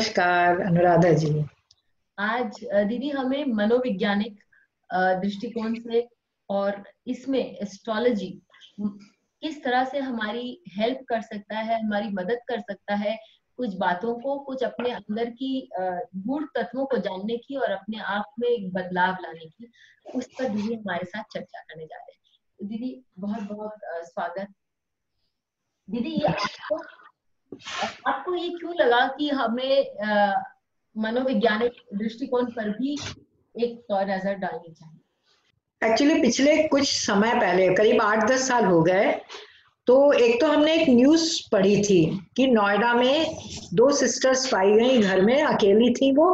नमस्कार, अनुराधा जी। आज दीदी हमें मनोवैज्ञानिक दृष्टिकोण से और इसमें एस्ट्रोलॉजी किस तरह से हमारी हेल्प कर सकता है, हमारी मदद कर सकता है, कुछ बातों को, कुछ अपने अंदर की गुण तत्वों को जानने की और अपने आप में एक बदलाव लाने की, उस पर दीदी हमारे साथ चर्चा करने जा रहे हैं। दीदी बहुत बहुत स्वागत। दीदी, ये आपको आपको ये क्यों लगा कि हमें मनोवैज्ञानिक दृष्टिकोण पर भी एक नज़र डालनी चाहिए? एक्चुअली पिछले कुछ समय पहले, करीब आठ दस साल हो गए तो एक तो हमने एक न्यूज़ पढ़ी थी कि नोएडा में दो सिस्टर्स पाई गई घर में, अकेली थी वो,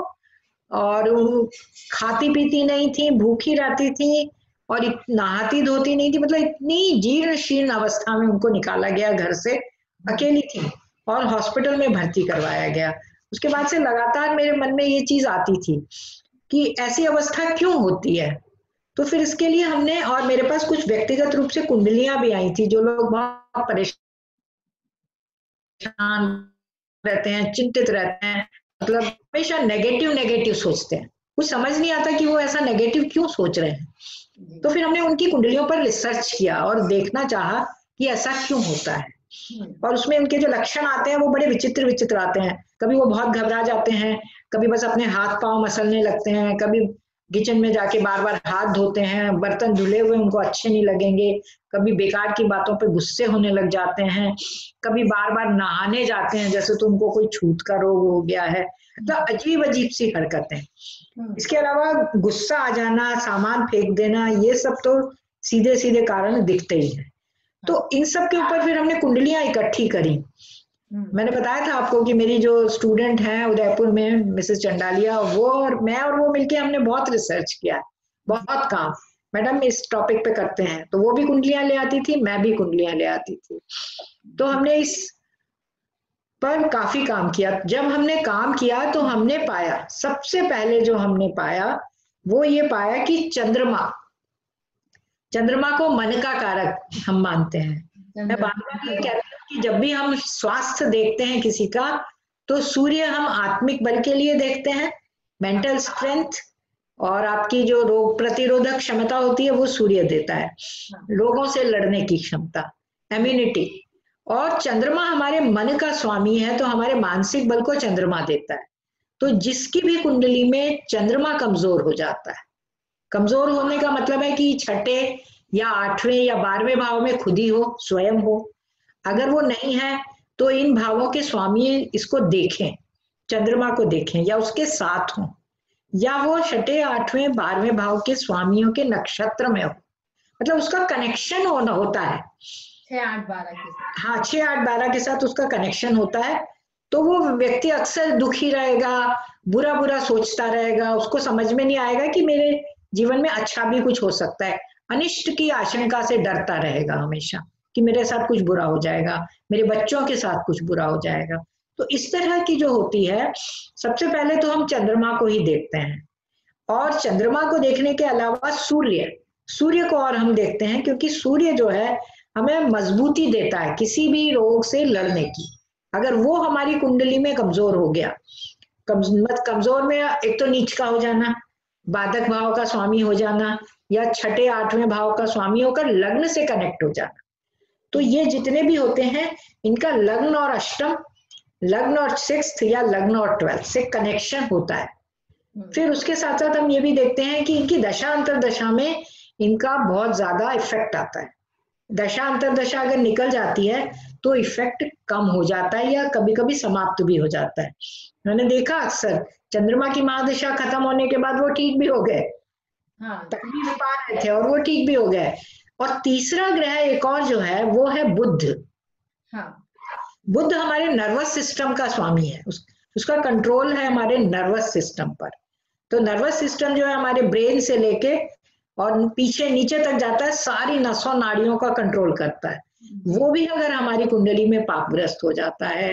और खाती पीती नहीं थी, भूखी रहती थी, और नहाती धोती नहीं थी मतलब इतनी जीर्ण शीर्ण अवस्था में उनको निकाला गया घर से, अकेली थी। और हॉस्पिटल में भर्ती करवाया गया। उसके बाद से लगातार मेरे मन में ये चीज़ आती थी कि ऐसी अवस्था क्यों होती है? तो फिर इसके लिए हमने और मेरे पास कुछ व्यक्तिगत रूप से कुंडलियाँ भी आई थी, जो लोग बहुत परेशान रहते हैं, चिंतित रहते हैं मतलब हमेशा नेगेटिव नेगेटिव सोचते हैं। कुछ समझ नहीं आता कि वो ऐसा नेगेटिव क्यों सोच रहे हैं। तो फिर हमने उनकी कुंडलियों पर रिसर्च किया और देखना चाहा कि ऐसा क्यों होता है। और उसमें उनके जो लक्षण आते हैं वो बड़े विचित्र विचित्र आते हैं। कभी वो बहुत घबरा जाते हैं कभी बस अपने हाथ पाँव मसलने लगते हैं कभी किचन में जाके बार बार हाथ धोते हैं बर्तन धुले हुए उनको अच्छे नहीं लगेंगे कभी बेकार की बातों पे गुस्से होने लग जाते हैं कभी बार बार नहाने जाते हैं जैसे तो उनको कोई छूत का रोग हो गया है। तो अजीब अजीब सी हरकतें हम्म। इसके अलावा गुस्सा आ जाना सामान फेंक देना ये सब तो सीधे सीधे कारण दिखते ही है। तो इन सब के ऊपर फिर हमने कुंडलियाँ इकट्ठी करी। हम्म। मैंने बताया था आपको कि मेरी जो स्टूडेंट हैं उदयपुर में मिसेस चंडालिया वो और मैं और वो मिलके हमने बहुत रिसर्च किया बहुत काम। मैडम इस टॉपिक पे करते हैं। तो वो भी कुंडलियाँ ले आती थी मैं भी कुंडलियाँ ले आती थी। तो हमने इस पर काफ़ी काम किया। जब हमने काम किया तो हमने पाया सबसे पहले जो हमने पाया वो ये पाया कि चंद्रमा चंद्रमा को मन का कारक हम मानते हैं। मैं बार बार ये कह रही हूँ कि जब भी हम स्वास्थ्य देखते हैं किसी का तो सूर्य हम आत्मिक बल के लिए देखते हैं मेंटल स्ट्रेंथ और आपकी जो रोग प्रतिरोधक क्षमता होती है वो सूर्य देता है। लोगों से लड़ने की क्षमता इम्यूनिटी और चंद्रमा हमारे मन का स्वामी है तो हमारे मानसिक बल को चंद्रमा देता है। तो जिसकी भी कुंडली में चंद्रमा कमज़ोर हो जाता है कमज़ोर होने का मतलब है कि छठे या आठवें या बारहवें भाव में खुद ही हो स्वयं हो। अगर वो नहीं है तो इन भावों के स्वामी इसको देखें चंद्रमा को देखें या उसके साथ हो या वो छठे आठवें बारहवें भाव के स्वामियों के नक्षत्र में हो। मतलब उसका कनेक्शन होना होता है। छह आठ बारह के साथ। हाँ छह आठ बारह के साथ उसका कनेक्शन होता है तो वो व्यक्ति अक्सर दुखी रहेगा बुरा बुरा सोचता रहेगा उसको समझ में नहीं आएगा कि मेरे जीवन में अच्छा भी कुछ हो सकता है। अनिष्ट की आशंका से डरता रहेगा हमेशा कि मेरे साथ कुछ बुरा हो जाएगा, मेरे बच्चों के साथ कुछ बुरा हो जाएगा। तो इस तरह की जो होती है, सबसे पहले तो हम चंद्रमा को ही देखते हैं। और चंद्रमा को देखने के अलावा सूर्य सूर्य को और हम देखते हैं क्योंकि सूर्य जो है, हमें मजबूती देता है किसी भी रोग से लड़ने की। अगर वो हमारी कुंडली में कमज़ोर हो गया कमज़ोर में एक तो नीच का हो जाना बाधक भाव का स्वामी हो जाना या छठे आठवें भाव का स्वामी होकर लग्न से कनेक्ट हो जाना। तो ये जितने भी होते हैं इनका लग्न और अष्टम लग्न और सिक्स या लग्न और ट्वेल्थ से कनेक्शन होता है। हम्म। फिर उसके साथ साथ हम ये भी देखते हैं कि इनकी दशा अंतर दशा में इनका बहुत ज़्यादा इफ़ेक्ट आता है। दशा अंतर दशा अगर निकल जाती है तो इफ़ेक्ट कम हो जाता है या कभी कभी समाप्त भी हो जाता है। मैंने देखा अक्सर चंद्रमा की महादशा खत्म होने के बाद वो ठीक भी हो गए। हाँ। तकलीफ़ पा रहे थे और वो ठीक भी हो गए। और तीसरा ग्रह एक और जो है वो है बुद्ध हाँ। बुद्ध हमारे नर्वस सिस्टम का स्वामी है। उस, उसका कंट्रोल है हमारे नर्वस सिस्टम पर। तो नर्वस सिस्टम जो है हमारे ब्रेन से लेके और पीछे नीचे तक जाता है सारी नसों नाड़ियों का कंट्रोल करता है। वो भी अगर हमारी कुंडली में पापग्रस्त हो जाता है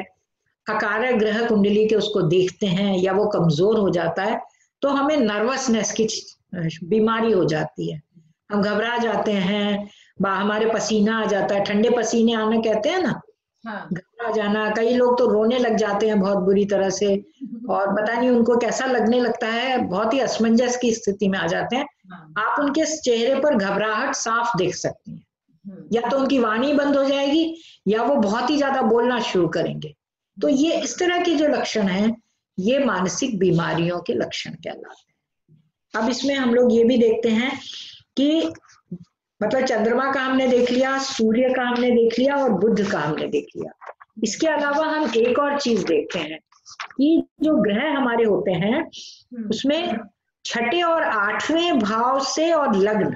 अकार ग्रह कुंडली के उसको देखते हैं या वो कमज़ोर हो जाता है तो हमें नर्वसनेस की बीमारी हो जाती है हम घबरा जाते हैं बा हमारे पसीना आ जाता है ठंडे पसीने आने कहते हैं ना हाँ। घबरा जाना कई लोग तो रोने लग जाते हैं बहुत बुरी तरह से और पता नहीं उनको कैसा लगने लगता है बहुत ही असमंजस की स्थिति में आ जाते हैं हाँ। आप उनके चेहरे पर घबराहट साफ़ देख सकती हैं। या तो उनकी वाणी बंद हो जाएगी या वो बहुत ही ज़्यादा बोलना शुरू करेंगे। तो ये इस तरह के जो लक्षण हैं ये मानसिक बीमारियों के लक्षण कहलाते हैं। अब इसमें हम लोग ये भी देखते हैं कि मतलब चंद्रमा का हमने देख लिया सूर्य का हमने देख लिया और बुद्ध का हमने देख लिया। इसके अलावा हम एक और चीज़ देखते हैं कि जो ग्रह हमारे होते हैं हम्म। उसमें छठे और आठवें भाव से और लग्न।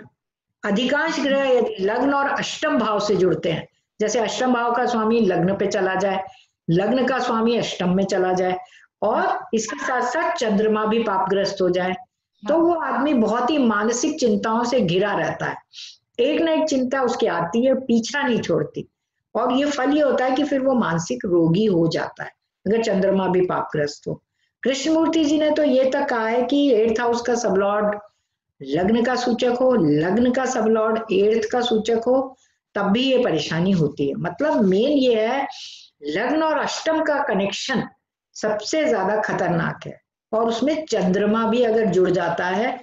अधिकांश ग्रह यदि लग्न और अष्टम भाव से जुड़ते हैं, जैसे अष्टम भाव का स्वामी लग्न पे चला जाए, लग्न का स्वामी अष्टम में चला जाए, और इसके साथ साथ चंद्रमा भी पापग्रस्त हो जाए तो वो आदमी बहुत ही मानसिक चिंताओं से घिरा रहता है। एक ना एक चिंता उसकी आती है, पीछा नहीं छोड़ती, और ये फल ये होता है कि फिर वो मानसिक रोगी हो जाता है, अगर चंद्रमा भी पापग्रस्त हो। कृष्णमूर्ति जी ने तो ये तक कहा है कि एट्थ हाउस का सबलॉर्ड लग्न का सूचक हो, लग्न का सब लॉर्ड एर्थ का सूचक हो, तब भी ये परेशानी होती है। मतलब मेन ये है, लग्न और अष्टम का कनेक्शन सबसे ज़्यादा खतरनाक है। और उसमें चंद्रमा भी अगर जुड़ जाता है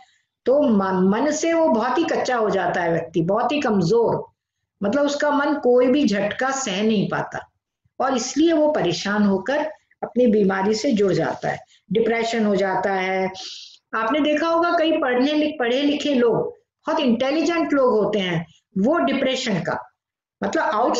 तो मन से वो बहुत ही कच्चा हो जाता है व्यक्ति, बहुत ही कमज़ोर। मतलब उसका मन कोई भी झटका सह नहीं पाता। और इसलिए वो परेशान होकर अपनी बीमारी से जुड़ जाता है। डिप्रेशन हो जाता है आपने देखा होगा कई पढ़ने लिख पढ़े लिखे लोग बहुत इंटेलिजेंट लोग होते हैं वो डिप्रेशन का। मतलब आउट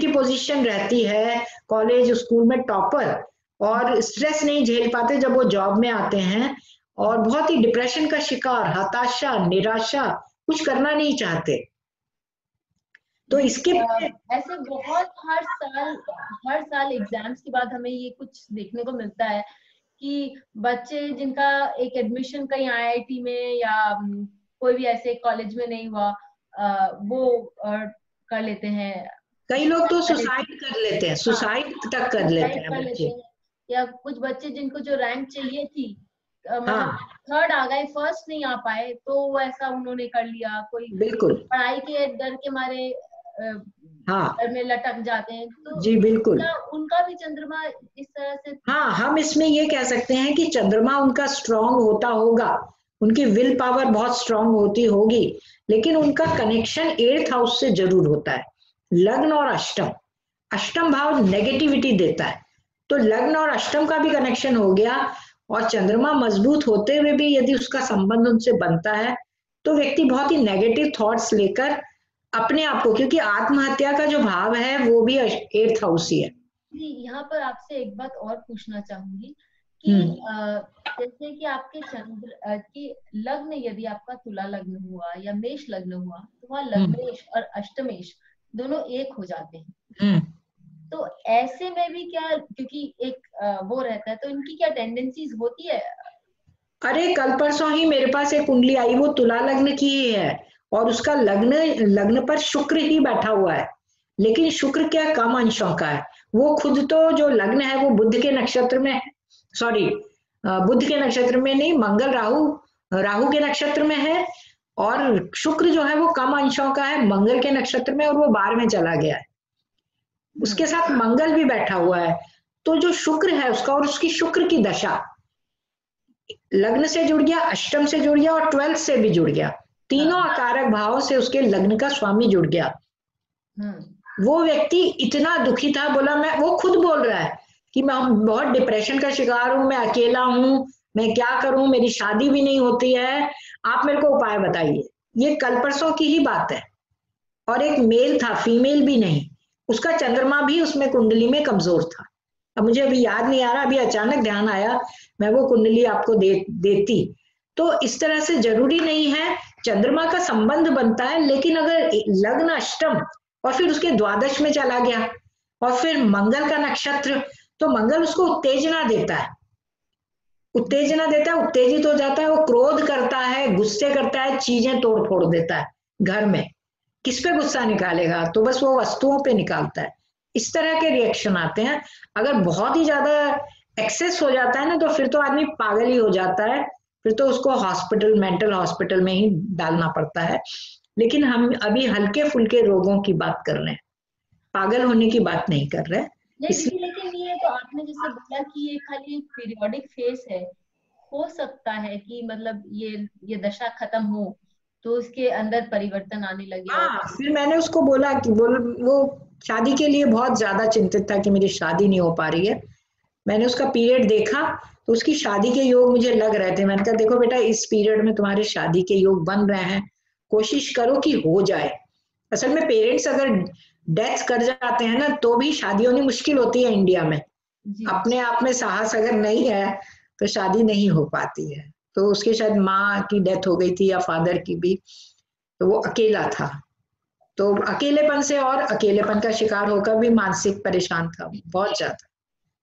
की पोजीशन रहती है कॉलेज स्कूल में टॉपर और स्ट्रेस नहीं झेल पाते जब वो जॉब में आते हैं और बहुत ही डिप्रेशन का शिकार हताशा निराशा कुछ करना नहीं चाहते। तो इसके ऐसे बहुत हर साल हर साल एग्ज़ाम्स के बाद हमें ये कुछ देखने को मिलता है। कि बच्चे जिनका एक एडमिशन कहीं आईआईटी में या कोई भी ऐसे कॉलेज में नहीं हुआ वो कर लेते हैं। कई लोग तो सुसाइड कर लेते हैं सुसाइड तक कर लेते हैं बच्चे। या कुछ बच्चे जिनको जो रैंक चाहिए थी मतलब थर्ड हाँ। आ गए फ़र्स्ट नहीं आ पाए तो ऐसा उन्होंने कर लिया कोई बिल्कुल। पढ़ाई के डर के मारे हाँ। में लटक जाते हैं। तो जी बिल्कुल। उनका भी चंद्रमा इस तरह से हाँ हम इसमें ये कह सकते हैं कि चंद्रमा उनका स्ट्रांग होता होगा। उनकी विल पावर बहुत स्ट्रांग होती होगी। लेकिन उनका कनेक्शन एट्थ हाउस से ज़रूर होता है। लग्न और अष्टम। अष्टम भाव नेगेटिविटी देता है। तो लग्न और अष्टम का भी कनेक्शन हो गया और चंद्रमा मज़बूत होते हुए भी यदि उसका संबंध उनसे बनता है तो व्यक्ति बहुत ही नेगेटिव थॉट्स लेकर अपने आप को क्योंकि आत्महत्या का जो भाव है वो भी एट्थ हाउस ही है यहाँ पर आपसे एक बात और पूछना चाहूँगी कि हम्म। जैसे कि आपके चंद्र की लग्न यदि आपका तुला लग्न हुआ या मेष लग्न हुआ तो वहाँ हम्म। लग्नेश और अष्टमेश दोनों एक हो जाते हैं हम्म। तो ऐसे में भी क्या क्योंकि एक वो रहता है तो इनकी क्या टेंडेंसीज होती है अरे कल परसों ही मेरे पास एक कुंडली आई वो तुला लग्न की ही है और उसका लग्न लग्न पर शुक्र ही बैठा हुआ है। लेकिन शुक्र क्या कम अंशों का है? वो खुद तो जो लग्न है वो बुद्ध के नक्षत्र में सॉरी बुद्ध के नक्षत्र में नहीं मंगल राहु राहु के नक्षत्र में है। और शुक्र जो है वो कम अंशों का है मंगल के नक्षत्र में और वो बार में चला गया है। उसके साथ मंगल भी बैठा हुआ है। तो जो शुक्र है उसका और उसकी शुक्र की दशा लग्न से जुड़ गया अष्टम से जुड़ गया और ट्वेल्थ से भी जुड़ गया। तीनों आकारक भाव से उसके लग्न का स्वामी जुड़ गया। हम्म। वो व्यक्ति इतना दुखी था बोला मैं वो खुद बोल रहा है कि मैं बहुत डिप्रेशन का शिकार हूँ मैं अकेला हूँ मैं क्या करूँ मेरी शादी भी नहीं होती है। आप मेरे को उपाय बताइए। ये कल परसों की ही बात है। और एक मेल था फीमेल भी नहीं। उसका चंद्रमा भी उसमें कुंडली में कमज़ोर था। अब मुझे अभी याद नहीं आ रहा अभी अचानक ध्यान आया मैं वो कुंडली आपको दे देती। तो इस तरह से ज़रूरी नहीं है चंद्रमा का संबंध बनता है, लेकिन अगर लग्न अष्टम और फिर उसके द्वादश में चला गया और फिर मंगल का नक्षत्र तो मंगल उसको उत्तेजना देता है। उत्तेजना देता है, उत्तेजित हो जाता है, वो क्रोध करता है, गुस्से करता है, चीज़ें तोड़ फोड़ देता है घर में। किस पे गुस्सा निकालेगा? तो बस वो वस्तुओं पे निकालता है। इस तरह के रिएक्शन आते हैं। अगर बहुत ही ज़्यादा एक्सेस हो जाता है ना तो फिर तो आदमी पागल ही हो जाता है। फिर तो उसको हॉस्पिटल मेंटल हॉस्पिटल में ही डालना पड़ता है। लेकिन हम अभी हल्के फुल्के रोगों की बात कर रहे हैं। पागल होने की बात नहीं कर रहे। नहीं लेकिन ये तो आपने जैसे बोला कि ये खाली पीरियोडिक फेस है। हो सकता है कि मतलब ये ये दशा खत्म हो तो उसके अंदर परिवर्तन आने लगे हाँ फिर मैंने उसको बोला कि बोल वो शादी के लिए बहुत ज़्यादा चिंतित था कि मेरी शादी नहीं हो पा रही है। मैंने उसका पीरियड देखा तो उसकी शादी के योग मुझे लग रहे थे। मैंने कहा देखो बेटा इस पीरियड में तुम्हारे शादी के योग बन रहे हैं। कोशिश करो कि हो जाए। असल में पेरेंट्स अगर डेथ कर जाते हैं ना तो भी शादी होनी मुश्किल होती है इंडिया में। अपने आप में साहस अगर नहीं है तो शादी नहीं हो पाती है। तो उसके शायद माँ की डेथ हो गई थी या फादर की भी तो वो अकेला था। तो अकेलेपन से और अकेलेपन का शिकार होकर भी मानसिक परेशान था बहुत ज़्यादा।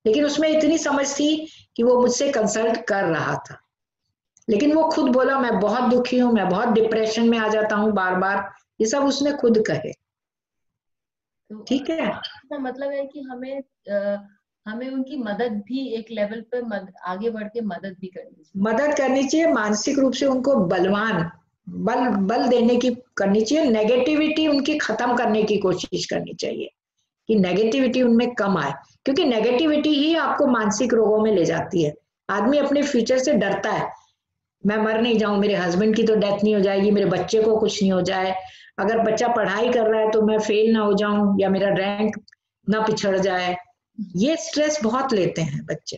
लेकिन उसमें इतनी समझ थी कि वो मुझसे कंसल्ट कर रहा था। लेकिन वो खुद बोला मैं बहुत दुखी हूँ मैं बहुत डिप्रेशन में आ जाता हूँ बार बार ये सब उसने खुद कहे। तो ठीक है? तो मतलब है कि हमें आ, हमें उनकी मदद भी एक लेवल पर मद, आगे बढ़ के मदद भी करनी चाहिए। मदद करनी चाहिए मानसिक रूप से उनको बलवान बल बल देने की करनी चाहिए नेगेटिविटी उनकी खत्म करने की कोशिश करनी चाहिए। कि नेगेटिविटी उनमें कम आए। क्योंकि नेगेटिविटी ही आपको मानसिक रोगों में ले जाती है। आदमी अपने फ्यूचर से डरता है। मैं मर नहीं जाऊँ, मेरे हस्बैंड की तो डेथ नहीं हो जाएगी, मेरे बच्चे को कुछ नहीं हो जाए। अगर बच्चा पढ़ाई कर रहा है तो मैं फेल ना हो जाऊँ या मेरा रैंक ना पिछड़ जाए। ये स्ट्रेस बहुत लेते हैं बच्चे।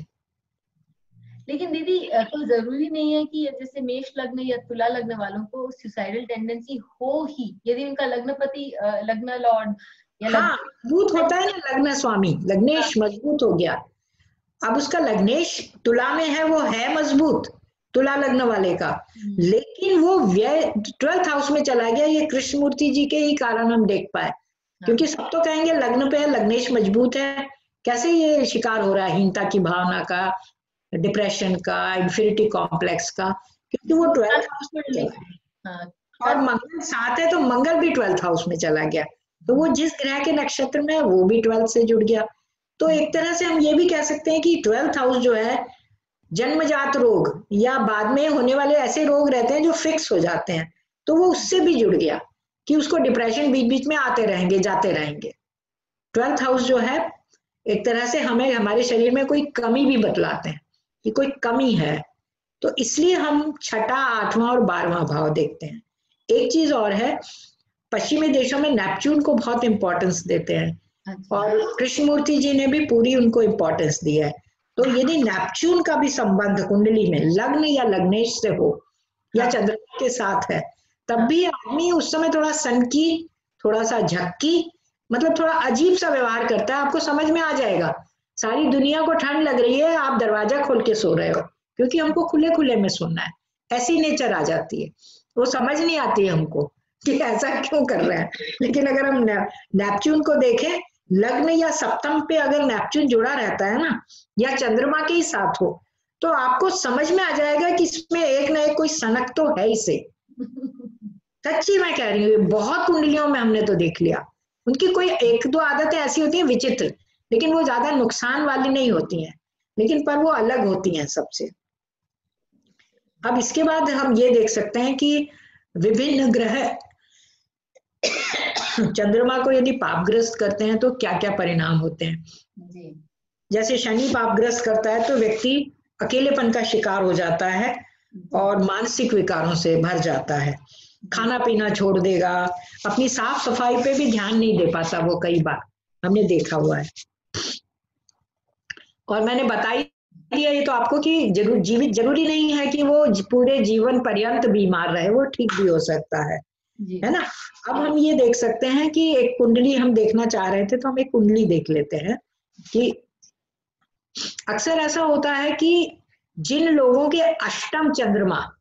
लेकिन दीदी तो ज़रूरी नहीं है कि जैसे मेष लग्न या तुला लग्न वालों को सुसाइडल टेंडेंसी हो ही। यदि उनका लग्नपति लग्न लॉर्ड हाँ मज़बूत होता है ना लग्न स्वामी लग्नेश हाँ। मज़बूत हो गया अब उसका लग्नेश तुला में है वो है मज़बूत तुला लग्न वाले का हम्म। लेकिन वो व्यय ट्वेल्थ हाउस में चला गया ये कृष्ण मूर्ति जी के ही कारण हम देख पाए हाँ। क्योंकि सब तो कहेंगे लग्न पे है लग्नेश मज़बूत है कैसे ये शिकार हो रहा है हीनता की भावना का डिप्रेशन का इंफिनिटी कॉम्प्लेक्स का क्योंकि वो ट्वेल्थ हाउस में चला हाँ। और मंगल साथ है तो मंगल भी ट्वेल्थ हाउस में चला गया तो वो जिस ग्रह के नक्षत्र में है, वो भी ट्वेल्थ से जुड़ गया। तो एक तरह से हम ये भी कह सकते हैं कि ट्वेल्थ हाउस जो है, जन्मजात रोग या बाद में होने वाले ऐसे रोग रहते हैं जो फिक्स हो जाते हैं। तो वो उससे भी जुड़ गया कि उसको डिप्रेशन बीच बीच में आते रहेंगे, जाते रहेंगे। ट्वेल्थ हाउस जो है, एक तरह से हमें, हमारे शरीर में कोई कमी भी बतलाते हैं कि कोई कमी है। तो इसलिए हम छठा, आठवां और बारहवां भाव देखते हैं। एक चीज़ और है पश्चिमी देशों में नेपच्यून को बहुत इंपॉर्टेंस देते हैं। अच्छा। और कृष्णमूर्ति जी ने भी पूरी उनको इंपॉर्टेंस दी है। तो यदि नेपच्यून का भी संबंध कुंडली में लग्न या लग्नेश से हो या हाँ। चंद्रमा के साथ है तब भी आदमी उस समय थोड़ा सनकी थोड़ा सा झक्की मतलब थोड़ा अजीब सा व्यवहार करता है आपको समझ में आ जाएगा। सारी दुनिया को ठंड लग रही है आप दरवाज़ा खोल के सो रहे हो क्योंकि हमको खुले खुले में सोना है। ऐसी नेचर आ जाती है। वो समझ नहीं आती है हमको। कि ऐसा क्यों कर रहे हैं? लेकिन अगर हम नेपच्यून को देखें, लग्न या सप्तम पे अगर नेपच्यून जुड़ा रहता है ना, या चंद्रमा के ही साथ हो तो आपको समझ में आ जाएगा कि इसमें एक ना एक कोई सनक तो है इसे सच्ची मैं कह रही हूँ बहुत कुंडलियों में हमने तो देख लिया। उनकी कोई एक दो आदतें ऐसी होती है विचित्र, लेकिन वो ज़्यादा नुकसान वाली नहीं होती हैं, लेकिन पर वो अलग होती हैं सबसे। अब इसके बाद हम ये देख सकते हैं कि विभिन्न ग्रह चंद्रमा को यदि पापग्रस्त करते हैं तो क्या क्या परिणाम होते हैं? जैसे शनि पापग्रस्त करता है तो व्यक्ति अकेलेपन का शिकार हो जाता है और मानसिक विकारों से भर जाता है। खाना पीना छोड़ देगा अपनी साफ़ सफ़ाई पे भी ध्यान नहीं दे पाता वो कई बार। हमने देखा हुआ है। और मैंने बताई दिया ये तो आपको कि ज़रूर जीवित ज़रूरी नहीं है कि वो पूरे जीवन पर्यंत बीमार रहे वो ठीक भी हो सकता है है ना अब हम ये देख सकते हैं कि एक कुंडली हम देखना चाह रहे थे तो हम एक कुंडली देख लेते हैं कि अक्सर ऐसा होता है कि जिन लोगों के अष्टम चंद्रमा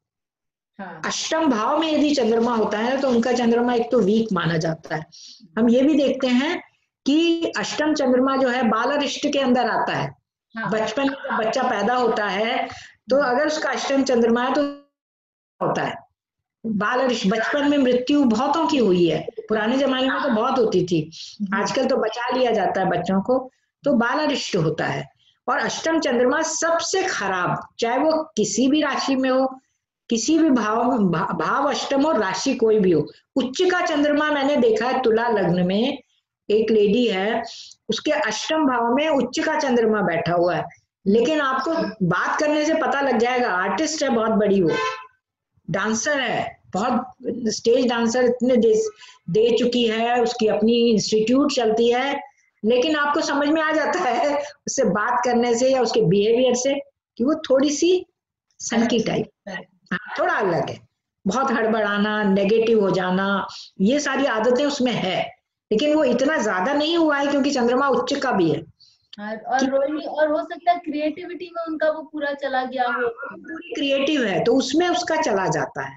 हाँ। अष्टम भाव में यदि चंद्रमा होता है तो उनका चंद्रमा एक तो वीक माना जाता है हम ये भी देखते हैं कि अष्टम चंद्रमा जो है बाल रिष्ट के अंदर आता है हाँ। बचपन में बच्चा पैदा होता है तो अगर उसका अष्टम चंद्रमा है तो होता है। बाल बचपन में मृत्यु बहुतों की हुई है। पुराने जमाने में तो बहुत होती थी। हम्म। आजकल तो बचा लिया जाता है बच्चों को। तो बाल अरिष्ट होता है। और अष्टम चंद्रमा सबसे खराब चाहे वो किसी भी राशि में हो किसी भी भाव भाव अष्टम और राशि कोई भी हो। उच्च का चंद्रमा मैंने देखा है तुला लग्न में एक लेडी है उसके अष्टम भाव में उच्च का चंद्रमा बैठा हुआ है। लेकिन आपको बात करने से पता लग जाएगा आर्टिस्ट है बहुत बड़ी वो। डांसर है बहुत स्टेज डांसर इतने दे, दे चुकी है उसकी अपनी इंस्टीट्यूट चलती है। लेकिन आपको समझ में आ जाता है उससे बात करने से या उसके बिहेवियर से कि वो थोड़ी सी सनकी टाइप हाँ थोड़ा अलग है। बहुत हड़बड़ाना नेगेटिव हो जाना ये सारी आदतें उसमें है। लेकिन वो इतना ज़्यादा नहीं हुआ है क्योंकि चंद्रमा उच्च का भी है। और और रोहिणी और हो सकता है क्रिएटिविटी में उनका वो पूरा चला गया हो। पूरी क्रिएटिव है तो उसमें उसका चला जाता है।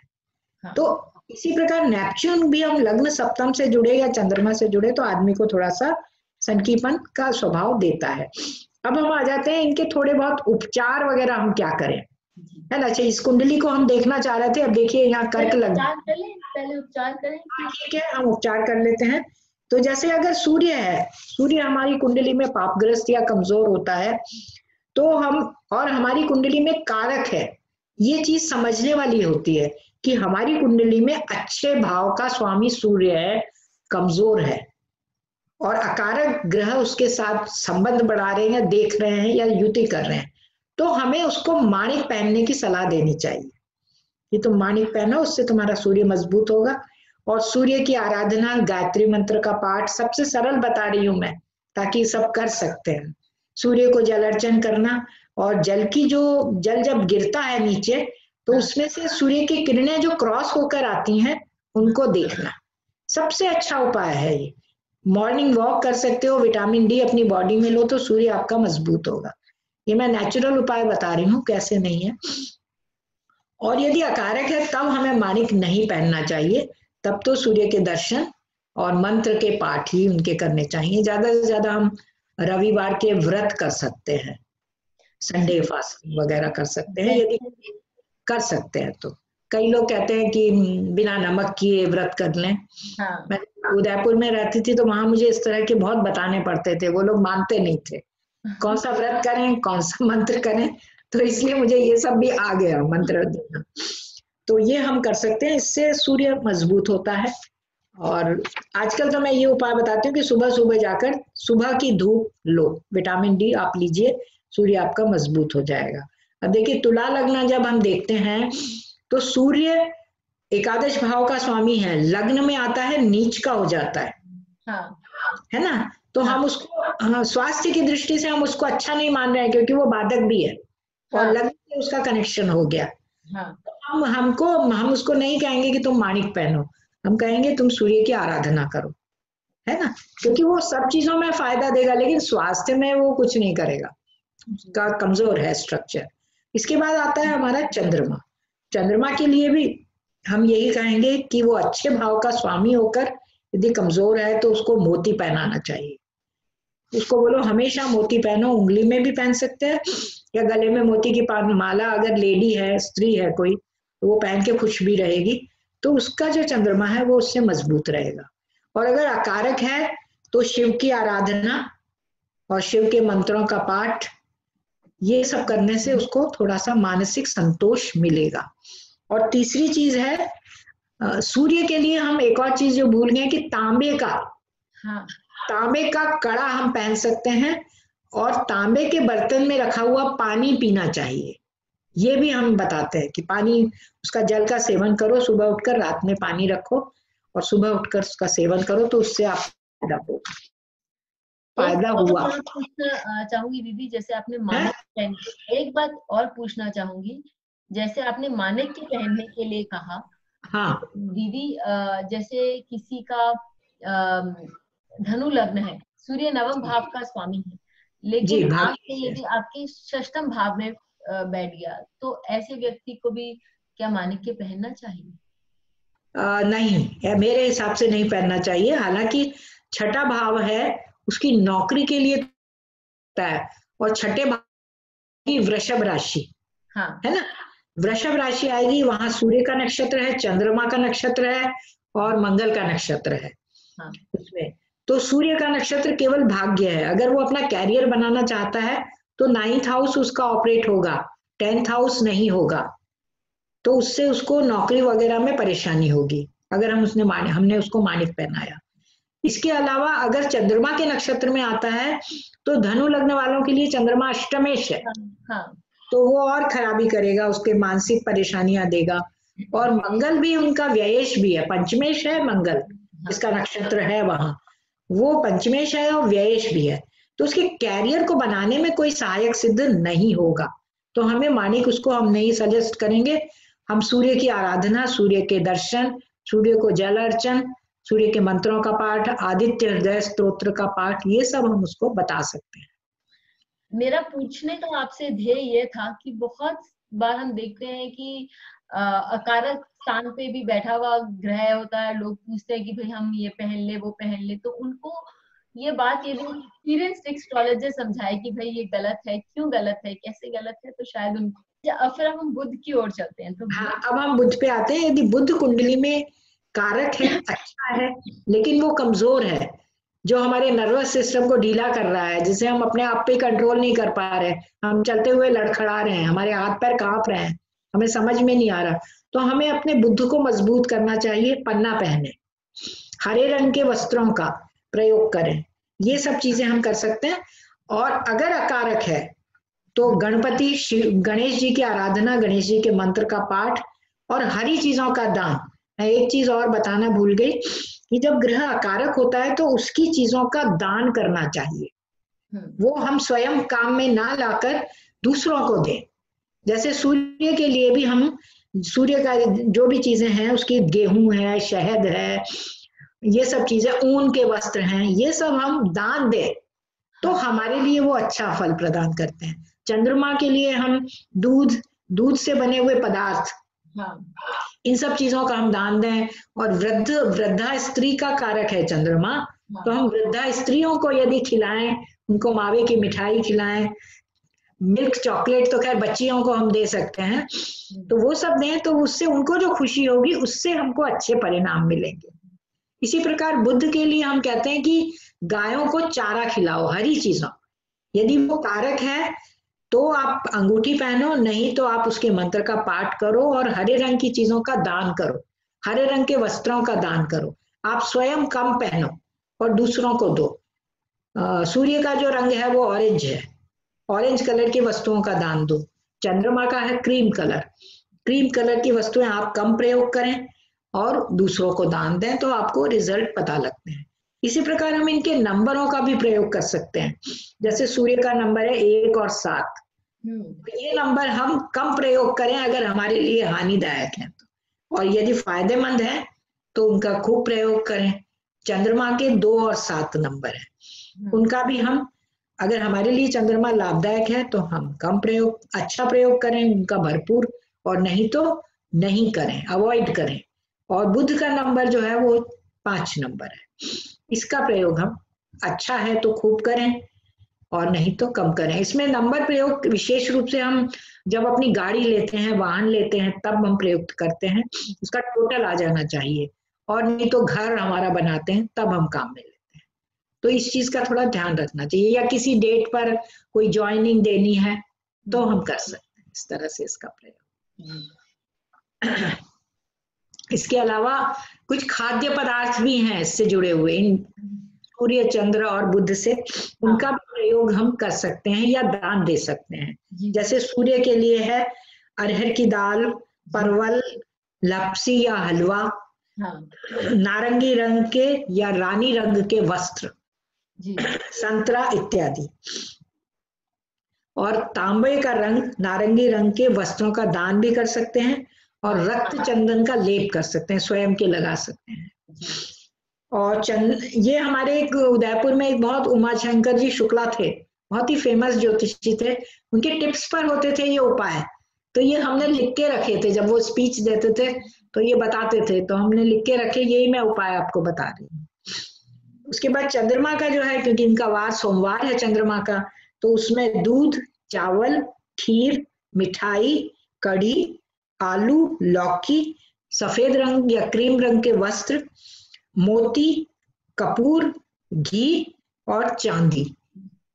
हाँ। तो इसी प्रकार नेपच्यून भी हम लग्न सप्तम से जुड़े या चंद्रमा से जुड़े तो आदमी को थोड़ा सा संकीपन का स्वभाव देता है। अब हम आ जाते हैं इनके थोड़े बहुत उपचार वगैरह हम क्या करें? है ना अच्छा इस कुंडली को हम देखना चाह रहे थे अब देखिए यहाँ कर्क लग पहले उपचार करें। हाँ, ठीक है हम उपचार कर लेते हैं। तो जैसे अगर सूर्य है, सूर्य हमारी कुंडली में पापग्रस्त या कमज़ोर होता है तो हम, और हमारी कुंडली में कारक है, ये चीज़ समझने वाली होती है कि हमारी कुंडली में अच्छे भाव का स्वामी सूर्य है, कमज़ोर है। और अकारक ग्रह उसके साथ संबंध बढ़ा रहे हैं देख रहे हैं या युति कर रहे हैं तो हमें उसको माणिक पहनने की सलाह देनी चाहिए। कि तुम माणिक पहनो, उससे तुम्हारा सूर्य मज़बूत होगा। और सूर्य की आराधना गायत्री मंत्र का पाठ सबसे सरल बता रही हूँ मैं, ताकि सब कर सकते हैं। सूर्य को जल अर्चन करना और जल की जो, जल जब गिरता है नीचे तो उसमें से सूर्य की किरणें जो क्रॉस होकर आती हैं, उनको देखना। सबसे अच्छा उपाय है ये। मॉर्निंग वॉक कर सकते हो विटामिन डी अपनी बॉडी में लो तो सूर्य आपका मज़बूत होगा। ये मैं नेचुरल उपाय बता रही हूँ, कैसे नहीं है। और यदि अकारक है, तब हमें मानिक नहीं पहनना चाहिए। तब तो सूर्य के दर्शन और मंत्र के पाठ ही उनके करने चाहिए। ज़्यादा से ज़्यादा हम रविवार के व्रत कर सकते हैं संडे फास्टिंग वगैरह कर सकते हैं यदि कर सकते हैं तो। कई लोग कहते हैं कि बिना नमक किए व्रत कर लें। हाँ। मैं उदयपुर में रहती थी तो वहाँ मुझे इस तरह के बहुत बताने पड़ते थे वो लोग मानते नहीं थे। कौन सा व्रत करें कौन सा मंत्र करें तो इसलिए मुझे ये सब भी आ गया मंत्र देना तो ये हम कर सकते हैं इससे सूर्य मज़बूत होता है और आजकल तो मैं ये उपाय बताती हूँ कि सुबह सुबह जाकर सुबह की धूप लो विटामिन डी आप लीजिए सूर्य आपका मज़बूत हो जाएगा अब देखिए तुला लग्न जब हम देखते हैं तो सूर्य एकादश भाव का स्वामी है लग्न में आता है नीच का हो जाता है हाँ। है ना तो हाँ. हम उसको स्वास्थ्य की दृष्टि से हम उसको अच्छा नहीं मान रहे हैं क्योंकि वो बाधक भी है हाँ. और लग्न से उसका कनेक्शन हो गया हाँ. हम, हमको, हम उसको नहीं कहेंगे कि तुम माणिक पहनो। हम कहेंगे, तुम सूर्य की आराधना करो। है ना? क्योंकि वो सब चीज़ों में फ़ायदा देगा, लेकिन स्वास्थ्य में वो कुछ नहीं करेगा। उसका कमज़ोर है स्ट्रक्चर इसके बाद आता है हमारा चंद्रमा। चंद्रमा के लिए भी हम यही कहेंगे कि वो अच्छे भाव का स्वामी होकर यदि कमज़ोर है तो उसको मोती पहनाना चाहिए। उसको बोलो, हमेशा मोती पहनो, उंगली में भी पहन सकते हैं, या गले में मोती की माला, अगर लेडी है, स्त्री है कोई वो पहन के खुश भी रहेगी। तो उसका जो चंद्रमा है वो उससे मज़बूत रहेगा। और अगर अकारक है तो शिव की आराधना और शिव के मंत्रों का पाठ ये सब करने से उसको थोड़ा सा मानसिक संतोष मिलेगा। और तीसरी चीज़ है सूर्य के लिए हम एक और चीज़ जो भूल गए कि तांबे का। हाँ। तांबे का कड़ा हम पहन सकते हैं और तांबे के बर्तन में रखा हुआ पानी पीना चाहिए। ये भी हम बताते हैं कि पानी उसका जल का सेवन करो सुबह उठकर रात में पानी रखो और सुबह उठकर उसका सेवन करो तो उससे आप फ़ायदा होगा। फ़ायदा हुआ। पूछना चाहूँगी दीदी जैसे आपने मानक एक बात और पूछना चाहूँगी। जैसे आपने मानक के पहनने के लिए कहा हाँ। दीदी जैसे किसी का धनु लग्न है सूर्य नवम भाव का स्वामी है लेकिन आपके यदि आपके षष्टम भाव में बैठ गया। तो ऐसे व्यक्ति को भी क्या मानिक्य पहनना चाहिए? आ, नहीं मेरे हिसाब से नहीं पहनना चाहिए। हालाँकि छठा भाव है उसकी नौकरी के लिए है और छठे भाव की वृषभ राशि। हाँ। है ना? वृषभ राशि आएगी वहाँ सूर्य का नक्षत्र है चंद्रमा का नक्षत्र है और मंगल का नक्षत्र है। हाँ. उसमें। तो सूर्य का नक्षत्र केवल भाग्य है। अगर वो अपना कैरियर बनाना चाहता है तो नाइन्थ हाउस उसका ऑपरेट होगा टेंथ हाउस नहीं होगा। तो उससे उसको नौकरी वगैरह में परेशानी होगी अगर हम उसने माने हमने उसको मानिक पहनाया। इसके अलावा अगर चंद्रमा के नक्षत्र में आता है तो धनु लग्न वालों के लिए चंद्रमा अष्टमेश है। हाँ। तो वो और खराबी करेगा उसके मानसिक परेशानियाँ देगा। और मंगल भी उनका व्ययेश भी है पंचमेश है मंगल इसका नक्षत्र है वहाँ। वो पंचमेश है और व्ययेश भी है। तो उसके कैरियर को बनाने में कोई सहायक सिद्ध नहीं होगा। तो हमें मानिक उसको हम नहीं सजेस्ट करेंगे। हम सूर्य की आराधना, सूर्य के दर्शन, सूर्य को जल अर्चन, सूर्य के मंत्रों का पाठ, आदित्य हृदय स्त्रोत्र का पाठ, ये सब हम उसको बता सकते हैं। मेरा पूछने का आपसे ध्येय ये था कि बहुत बार हम देखते हैं कि अकारक स्थान पे भी बैठा हुआ ग्रह होता है, लोग पूछते हैं कि भाई हम ये पहन ले, वो पहन ले तो उनको ये बात यदि एक्सपीरियंस एक्सट्रोलॉजर समझाए कि भाई ये गलत है क्यों गलत है कैसे गलत है तो शायद उनको फिर हम बुद्ध की ओर चलते हैं तो हाँ अब हम बुद्ध पे आते हैं। यदि बुद्ध कुंडली में कारक है अच्छा है लेकिन वो कमज़ोर है जो हमारे नर्वस सिस्टम को ढीला कर रहा है जिसे हम अपने आप पे कंट्रोल नहीं कर पा रहे हम चलते हुए लड़खड़ा रहे हैं हमारे हाथ पैर काँप रहे हैं हमें समझ में नहीं आ रहा तो हमें अपने बुद्ध को मज़बूत करना चाहिए पन्ना पहने हरे रंग के वस्त्रों का प्रयोग करें। ये सब चीज़ें हम कर सकते हैं। और अगर अकारक है तो गणपति गणेश जी की आराधना गणेश जी के मंत्र का पाठ और हरी चीज़ों का दान। मैं एक चीज़ और बताना भूल गई कि जब ग्रह अकारक होता है तो उसकी चीज़ों का दान करना चाहिए। हम्म। वो हम स्वयं काम में ना लाकर दूसरों को दें। जैसे सूर्य के लिए भी हम सूर्य का जो भी चीज़ें हैं उसकी गेहूँ है शहद है ये सब चीज़ें ऊन के वस्त्र हैं ये सब हम दान दें तो हमारे लिए वो अच्छा फल प्रदान करते हैं चंद्रमा के लिए हम दूध दूध से बने हुए पदार्थ हाँ। इन सब चीज़ों का हम दान दें और वृद्ध वृद्धा स्त्री का कारक है चंद्रमा हाँ। तो हम वृद्धा स्त्रियों को यदि खिलाएँ उनको मावे की मिठाई खिलाएँ मिल्क चॉकलेट तो खैर बच्चियों को हम दे सकते हैं तो वो सब दें तो उससे उनको जो खुशी होगी उससे हमको अच्छे परिणाम मिलेंगे इसी प्रकार बुद्ध के लिए हम कहते हैं कि गायों को चारा खिलाओ हरी चीज़ों। यदि वो कारक है तो आप अंगूठी पहनो नहीं तो आप उसके मंत्र का पाठ करो और हरे रंग की चीज़ों का दान करो। हरे रंग के वस्त्रों का दान करो। आप स्वयं कम पहनो और दूसरों को दो। आ, सूर्य का जो रंग है वो ऑरेंज है। ऑरेंज कलर की वस्तुओं का दान दो। चंद्रमा का है क्रीम कलर क्रीम कलर की वस्तुएँ आप कम प्रयोग करें। और दूसरों को दान दें तो आपको रिज़ल्ट पता लगते हैं। इसी प्रकार हम इनके नंबरों का भी प्रयोग कर सकते हैं। जैसे सूर्य का नंबर है एक और सात। हम्म। तो ये नंबर हम कम प्रयोग करें अगर हमारे लिए हानिदायक है तो। और यदि फ़ायदेमंद है तो उनका खूब प्रयोग करें। चंद्रमा के दो और सात नंबर है। हम्म। उनका भी हम अगर हमारे लिए चंद्रमा लाभदायक है तो हम कम प्रयोग अच्छा प्रयोग करें उनका भरपूर। और नहीं तो नहीं करें अवॉइड करें। और बुद्ध का नंबर जो है वो पाँच नंबर है। इसका प्रयोग हम अच्छा है तो खूब करें और नहीं तो कम करें। इसमें नंबर प्रयोग विशेष रूप से हम जब अपनी गाड़ी लेते हैं, वाहन लेते हैं, तब हम प्रयुक्त करते हैं। उसका टोटल आ जाना चाहिए और नहीं तो घर हमारा बनाते हैं, तब हम काम में लेते हैं। तो इस चीज़ का थोड़ा ध्यान रखना चाहिए या किसी डेट पर कोई ज्वाइनिंग देनी है तो हम कर सकते हैं। इस तरह से इसका प्रयोग। हम्म। इसके अलावा कुछ खाद्य पदार्थ भी हैं इससे जुड़े हुए। इन सूर्य चंद्र और बुद्ध से उनका भी प्रयोग हम कर सकते हैं या दान दे सकते हैं। जैसे सूर्य के लिए है अरहर की दाल परवल लपसी या हलवा हाँ। नारंगी रंग के या रानी रंग के वस्त्र संतरा इत्यादि। और तांबे का रंग नारंगी रंग के वस्त्रों का दान भी कर सकते हैं। और रक्त चंदन का लेप कर सकते हैं स्वयं के लगा सकते हैं। और चंद ये हमारे एक उदयपुर में एक बहुत उमा शंकर जी शुक्ला थे बहुत ही फ़ेमस ज्योतिषी थे। उनके टिप्स पर होते थे ये उपाय। तो ये हमने लिख के रखे थे जब वो स्पीच देते थे तो ये बताते थे। तो हमने लिख के रखे यही मैं उपाय आपको बता रही हूँ। उसके बाद चंद्रमा का जो है क्योंकि इनका वार सोमवार है चंद्रमा का तो उसमें दूध चावल खीर मिठाई कढ़ी आलू, लौकी, सफ़ेद रंग या क्रीम रंग के वस्त्र, मोती, कपूर, घी और चांदी।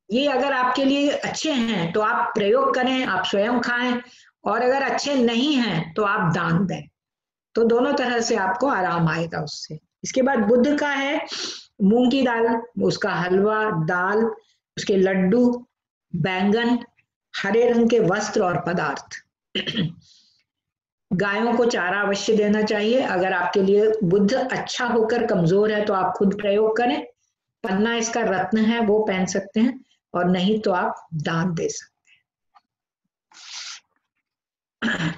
ये अगर आपके लिए अच्छे हैं तो आप प्रयोग करें, आप स्वयं खाएँ, और अगर अच्छे नहीं हैं तो आप दान दें। तो दोनों तरह से आपको आराम आएगा उससे। इसके बाद बुद्ध का है, मूंग की दाल, उसका हलवा, दाल, उसके लड्डू, बैंगन, हरे रंग के वस्त्र और पदार्थ। गायों को चारा अवश्य देना चाहिए। अगर आपके लिए बुद्ध अच्छा होकर कमज़ोर है तो आप खुद प्रयोग करें। पन्ना इसका रत्न है वो पहन सकते हैं और नहीं तो आप दान दे सकते हैं।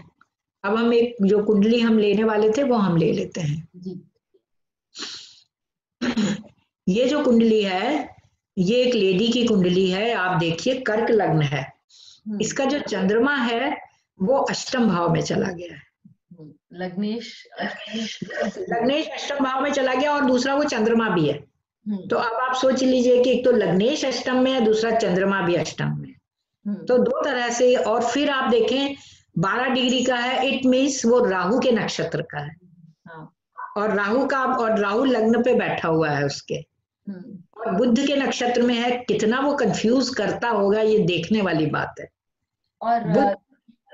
अब हम एक जो कुंडली हम लेने वाले थे वो हम ले लेते हैं। ये जो कुंडली है ये एक लेडी की कुंडली है आप देखिए कर्क लग्न है। हम्म। इसका जो चंद्रमा है वो अष्टम भाव में चला गया है। लग्नेश लग्नेश अष्टम भाव में चला गया और दूसरा वो चंद्रमा भी है। हम्म। तो अब आप सोच लीजिए कि एक तो लग्नेश अष्टम में है दूसरा चंद्रमा भी अष्टम में तो दो तरह से और फिर आप देखें बारह डिग्री का है इट मीन्स वो राहु के नक्षत्र का है। हाँ। और राहु का और राहु लग्न पे बैठा हुआ है उसके। और बुद्ध के नक्षत्र में है कितना वो कंफ्यूज करता होगा ये देखने वाली बात है। और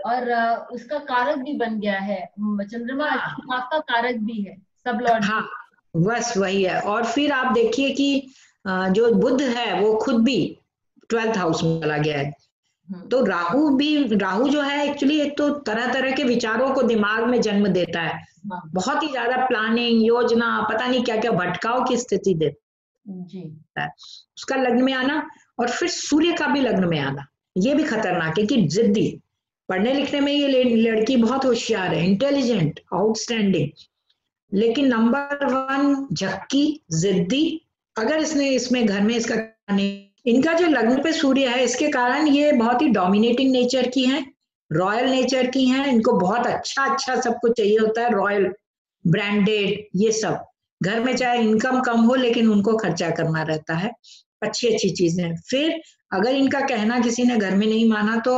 और उसका कारक भी बन गया है। चंद्रमा हाँ। का कारक भी है सब लॉर्ड हाँ बस वही है। और फिर आप देखिए कि जो बुद्ध है वो खुद भी ट्वेल्थ हाउस में चला गया है। हम्म। तो राहु भी राहु जो है एक्चुअली एक तो तरह तरह के विचारों को दिमाग में जन्म देता है। हाँ। बहुत ही ज़्यादा प्लानिंग योजना पता नहीं क्या क्या भटकाव की स्थिति देता जी। उसका लग्न में आना और फिर सूर्य का भी लग्न में आना ये भी खतरनाक है कि जिद्दी पढ़ने लिखने में ये लड़की बहुत होशियार है इंटेलिजेंट आउटस्टैंडिंग लेकिन नंबर वन झक्की, जिद्दी, अगर इसने, इसमें घर में इसका इनका जो लग्न पे सूर्य है, इसके कारण ये बहुत ही डोमिनेटिंग नेचर की हैं रॉयल नेचर की हैं, इनको बहुत अच्छा अच्छा सब कुछ चाहिए होता है रॉयल ब्रांडेड ये सब। घर में चाहे इनकम कम हो, लेकिन उनको खर्चा करना रहता है अच्छी अच्छी चीज़ें। फिर अगर इनका कहना किसी ने घर में नहीं माना तो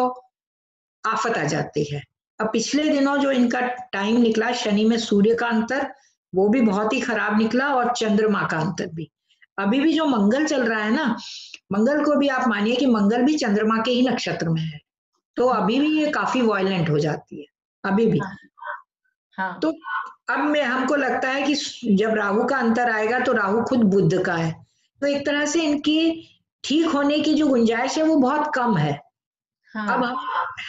आफत आ जाती है। अब पिछले दिनों जो इनका टाइम निकला शनि में सूर्य का अंतर वो भी बहुत ही खराब निकला और चंद्रमा का अंतर भी। अभी भी जो मंगल चल रहा है ना मंगल को भी आप मानिए कि मंगल भी चंद्रमा के ही नक्षत्र में है। तो अभी भी ये काफ़ी वायलेंट हो जाती है। अभी भी। हाँ. तो अब में हमको लगता है कि जब राहु का अंतर आएगा तो राहु खुद बुद्ध का है। तो एक तरह से इनकी ठीक होने की जो गुंजाइश है वो बहुत कम है। हाँ। अब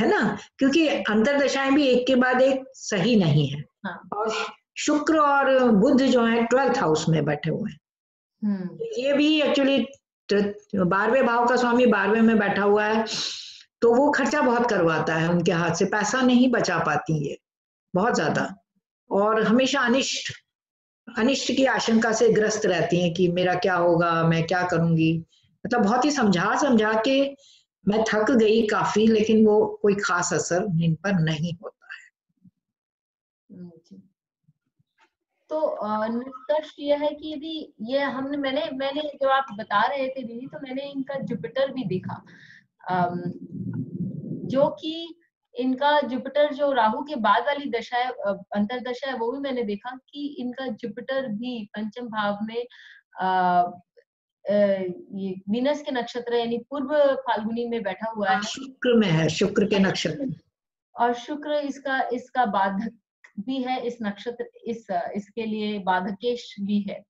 है ना क्योंकि अंतर दशाएँ भी एक के बाद एक सही नहीं है हाँ। और शुक्र और बुद्ध जो है ट्वेल्थ हाउस में बैठे हुए हैं हम्म। ये भी एक्चुअली बारहवें भाव का स्वामी बारहवें में बैठा हुआ है तो वो खर्चा बहुत करवाता है उनके हाथ से पैसा नहीं बचा पाती ये बहुत ज़्यादा और हमेशा अनिष्ट अनिष्ट की आशंका से ग्रस्त रहती हैं कि मेरा क्या होगा मैं क्या करूँगी मतलब बहुत ही समझा समझा के मैं थक गई काफ़ी, लेकिन वो कोई खास असर इन पर नहीं होता है। तो निष्कर्ष यह है कि यदि ये हमने, मैंने मैंने जो आप बता रहे थे दीदी तो मैंने इनका जुपिटर भी देखा। जो कि इनका जुपिटर जो राहु के बाद वाली दशा है अंतरदशा है, वो भी मैंने देखा कि इनका जुपिटर भी पंचम भाव में ये वीनस के नक्षत्र यानी पूर्व फाल्गुनी में बैठा हुआ है हाँ, शुक्र में है शुक्र के नक्षत्र। और शुक्र इसका इसका बाधक भी है इस नक्षत्र इस इसके लिए बाधकेश भी है।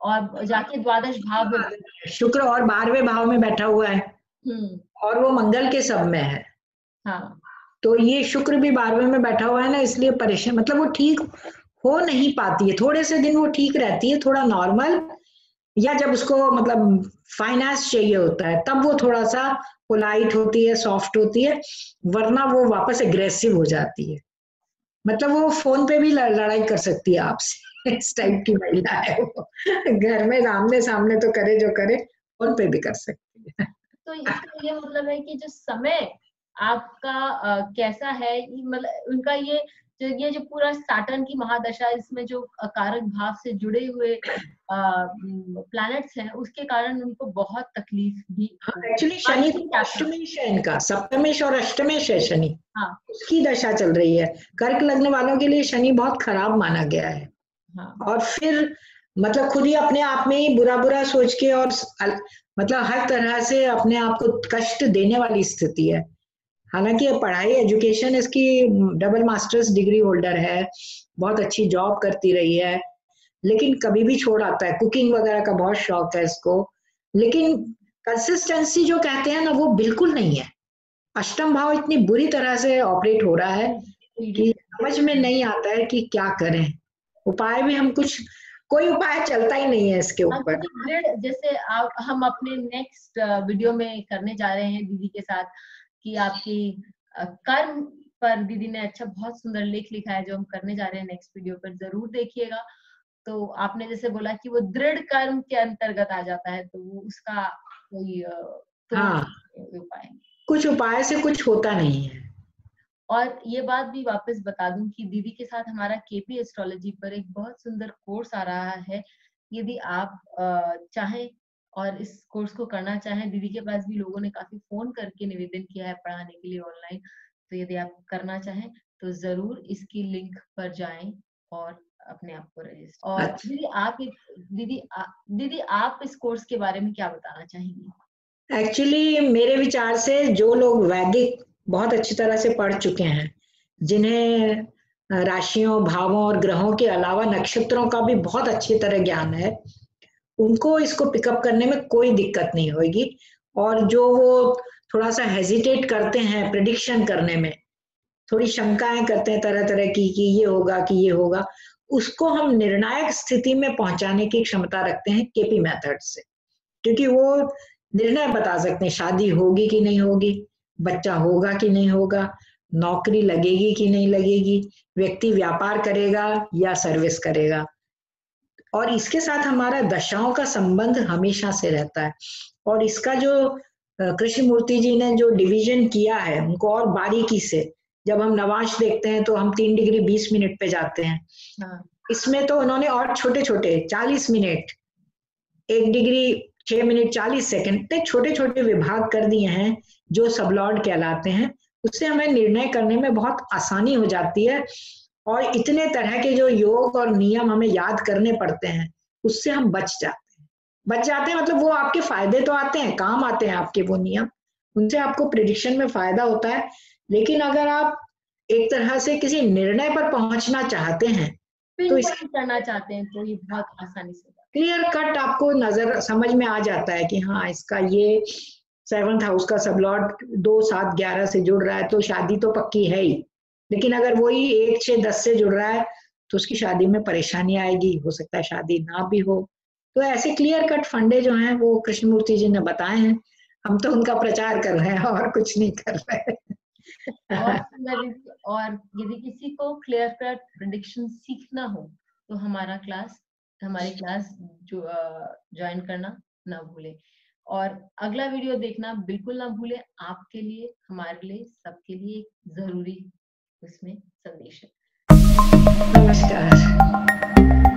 और जाके द्वादश भाव शुक्र और बारहवें भाव में बैठा हुआ है। हम्म। और वो मंगल के सब में है। हाँ। तो ये शुक्र भी बारहवें में बैठा हुआ है ना इसलिए परेशान मतलब वो ठीक हो नहीं पाती है। थोड़े से दिन वो ठीक रहती है थोड़ा नॉर्मल या जब उसको मतलब फाइनेंस चाहिए होता है तब वो थोड़ा सा पोलाइट होती है सॉफ्ट होती है वरना वो वापस एग्रेसिव हो जाती है। मतलब वो फ़ोन पे भी लड़ाई कर सकती है आपसे इस टाइप की महिला है वो। घर में सामने सामने तो करे जो करे फ़ोन पे भी कर सकती है। तो ये मतलब है कि जो समय आपका आ, कैसा है मतलब उनका ये जो ये जो पूरा साटन की महादशा इसमें जो कारक भाव से जुड़े हुए प्लैनेट्स हैं उसके कारण उनको बहुत तकलीफ़ भी एक्चुअली शनि तो अष्टमेश है इनका सप्तमेश और अष्टमेश है शनि। हाँ। उसकी दशा चल रही है। कर्क लगने वालों के लिए शनि बहुत खराब माना गया है। हाँ. और फिर मतलब खुद ही अपने आप में ही बुरा बुरा सोच के और मतलब हर तरह से अपने आप को कष्ट देने वाली स्थिति है। हालाँकि पढ़ाई एजुकेशन इसकी डबल मास्टर्स डिग्री होल्डर है बहुत अच्छी जॉब करती रही है लेकिन कभी भी छोड़ आता है। कुकिंग वगैरह का बहुत शौक है इसको। लेकिन कंसिस्टेंसी जो कहते हैं ना वो बिल्कुल नहीं है। अष्टम भाव इतनी बुरी तरह से ऑपरेट हो रहा है कि समझ में नहीं आता है कि क्या करें। उपाय भी हम कुछ कोई उपाय चलता ही नहीं है इसके हाँ, ऊपर। जैसे आप हम अपने नेक्स्ट वीडियो में करने जा रहे हैं दीदी के साथ। कि आपकी कर्म पर दीदी ने अच्छा बहुत सुंदर लेख लिखा है जो हम करने जा रहे हैं नेक्स्ट वीडियो पर ज़रूर देखिएगा। तो आपने जैसे बोला कि वो दृढ़ कर्म के अंतर्गत आ जाता है तो वो उसका कोई तो हाँ। उपाय कुछ उपाय से कुछ होता नहीं है। और ये बात भी वापस बता दूँ कि दीदी के साथ हमारा केपी एस्ट्रोलॉजी पर एक बहुत सुंदर कोर्स आ रहा है। यदि आप चाहें और इस कोर्स को करना चाहें दीदी के पास भी लोगों ने काफ़ी फ़ोन करके निवेदन किया है पढ़ाने के लिए ऑनलाइन तो यदि आप करना चाहें तो ज़रूर इसकी लिंक पर जाएँ और अपने आप को रजिस्टर और अच्छा। दीदी आप दीदी दीदी आप इस कोर्स के बारे में क्या बताना चाहेंगी एक्चुअली मेरे विचार से जो लोग वैदिक बहुत अच्छी तरह से पढ़ चुके हैं जिन्हें राशियों भावों और ग्रहों के अलावा नक्षत्रों का भी बहुत अच्छी तरह ज्ञान है उनको इसको पिकअप करने में कोई दिक्कत नहीं होगी। और जो वो थोड़ा सा हेजिटेट करते हैं प्रडिक्शन करने में, थोड़ी शंकाएँ करते हैं तरह तरह की, कि ये होगा, कि ये होगा, उसको हम निर्णायक स्थिति में पहुँचाने की क्षमता रखते हैं केपी मेथड से। क्योंकि वो निर्णय बता सकते हैं, शादी होगी कि नहीं होगी, बच्चा होगा कि नहीं होगा, नौकरी लगेगी कि नहीं लगेगी, व्यक्ति व्यापार करेगा या सर्विस करेगा। और इसके साथ हमारा दशाओं का संबंध हमेशा से रहता है। और इसका जो कृष्ण मूर्ति जी ने जो डिवीज़न किया है उनको और बारीकी से जब हम नवाश देखते हैं तो हम तीन डिग्री बीस मिनट पे जाते हैं। हाँ। इसमें तो उन्होंने और छोटे छोटे चालीस मिनट एक डिग्री छह मिनट चालीस सेकंड इतने छोटे छोटे विभाग कर दिए हैं जो सबलॉर्ड कहलाते हैं। उससे हमें निर्णय करने में बहुत आसानी हो जाती है। और इतने तरह के जो योग और नियम हमें याद करने पड़ते हैं उससे हम बच जाते हैं। बच जाते हैं मतलब वो आपके फ़ायदे तो आते हैं काम आते हैं आपके वो नियम। उनसे आपको प्रिडिक्शन में फ़ायदा होता है। लेकिन अगर आप एक तरह से किसी निर्णय पर पहुँचना चाहते हैं तो इस करना चाहते हैं तो ये बहुत आसानी से क्लियर कट आपको नज़र समझ में आ जाता है कि हाँ इसका ये सेवंथ हाउस का सब लॉर्ड दो सात ग्यारह से जुड़ रहा है तो शादी तो पक्की है ही। लेकिन अगर वही एक छह दस से जुड़ रहा है तो उसकी शादी में परेशानी आएगी हो सकता है शादी ना भी हो। तो ऐसे क्लियर कट फंडे जो हैं वो कृष्णमूर्ति जी ने बताए हैं। हम तो उनका प्रचार कर रहे हैं और कुछ नहीं कर रहे और, और यदि किसी को क्लियर कट प्रिडिक्शन सीखना हो तो हमारा क्लास हमारी क्लास जो ज्वाइन करना ना भूले। और अगला वीडियो देखना बिल्कुल ना भूले। आपके लिए हमारे लिए सबके लिए ज़रूरी उसमें संदेश है नमस्कार।